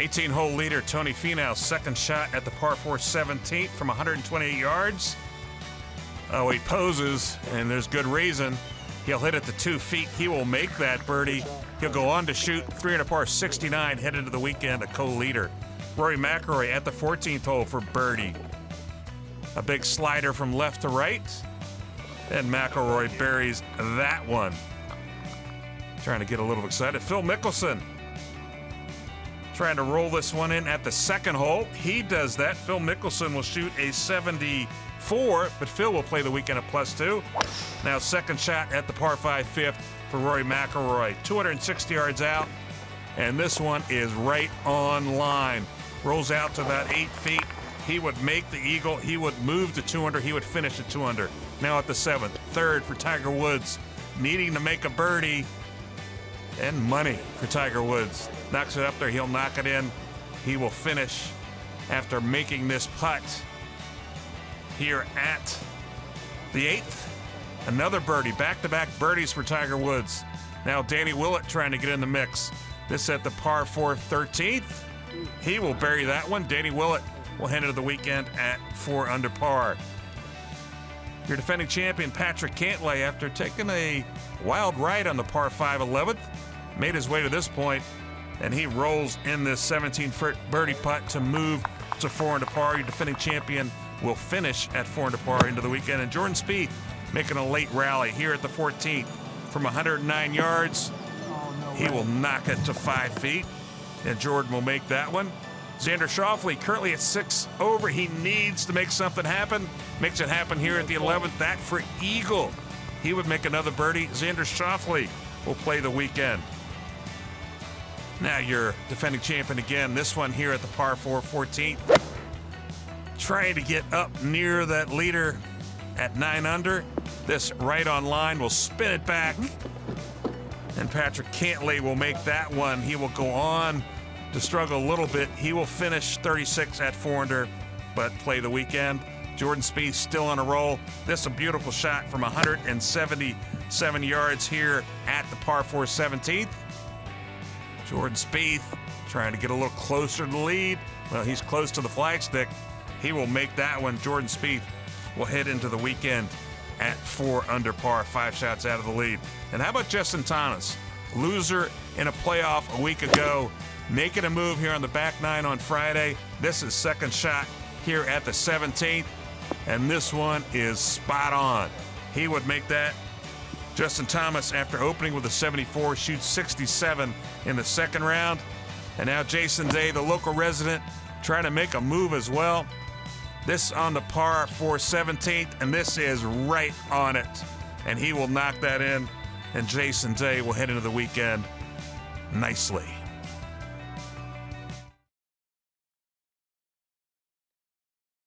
18 hole leader Tony Finau, second shot at the par 4 17th from 128 yards. Oh, he poses, and there's good reason. He'll hit it to two feet. He will make that birdie. He'll go on to shoot three under par 69, head into the weekend, a co leader. Rory McIlroy at the 14th hole for birdie. A big slider from left to right. And McIlroy buries that one. Trying to get a little excited. Phil Mickelson trying to roll this one in at the second hole. He does that. Phil Mickelson will shoot a 74, but Phil will play the weekend at plus two. Now, second shot at the par 5 fifth for Rory McIlroy. 260 yards out, and this one is right on line. Rolls out to about eight feet. He would make the eagle. He would move to 200. He would finish at 200. Now at the seventh. Third for Tiger Woods, needing to make a birdie and money for Tiger Woods. Knocks it up there. He'll knock it in. He will finish after making this putt here at the eighth. Another birdie. Back to back birdies for Tiger Woods. Now Danny Willett trying to get in the mix. This at the par 4 13th. He will bury that one. Danny Willett will head into the weekend at four under par. Your defending champion, Patrick Cantlay, after taking a wild ride on the par 5 11th, made his way to this point, and he rolls in this 17 foot birdie putt to move to four under par. Your defending champion will finish at four under par into the weekend. And Jordan Spieth making a late rally here at the 14th from 109 yards. He will knock it to five feet, and Jordan will make that one. Xander Schauffele currently at six over. He needs to make something happen. Makes it happen here at the 11th. That for Eagle. He would make another birdie. Xander Schauffele will play the weekend. Now you're defending champion again. This one here at the par 4 14th. Trying to get up near that leader at nine under. This right on line will spin it back. And Patrick Cantlay will make that one. He will go on to struggle a little bit. He will finish 36 at 4 under, but play the weekend. Jordan Spieth still on a roll. This is a beautiful shot from 177 yards here at the par 4 17th. Jordan Spieth trying to get a little closer to the lead. Well, he's close to the flagstick. He will make that one. Jordan Spieth will head into the weekend at four under par, five shots out of the lead. And how about Justin Thomas? Loser in a playoff a week ago, making a move here on the back nine on Friday. This is second shot here at the 17th, and this one is spot on. He would make that. Justin Thomas, after opening with a 74, shoots 67 in the second round. And now Jason Day, the local resident, trying to make a move as well. This on the par four 17th, and this is right on it. And he will knock that in, and Jason Day will head into the weekend nicely.